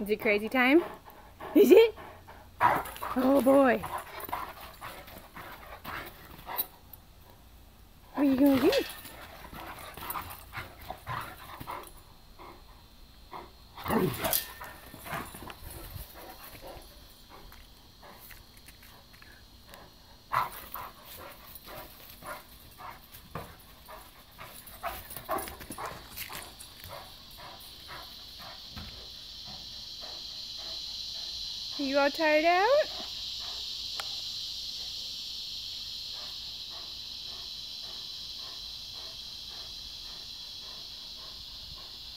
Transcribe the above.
Is it crazy time? Is it? Oh boy. What are you gonna do? Are you all tired out?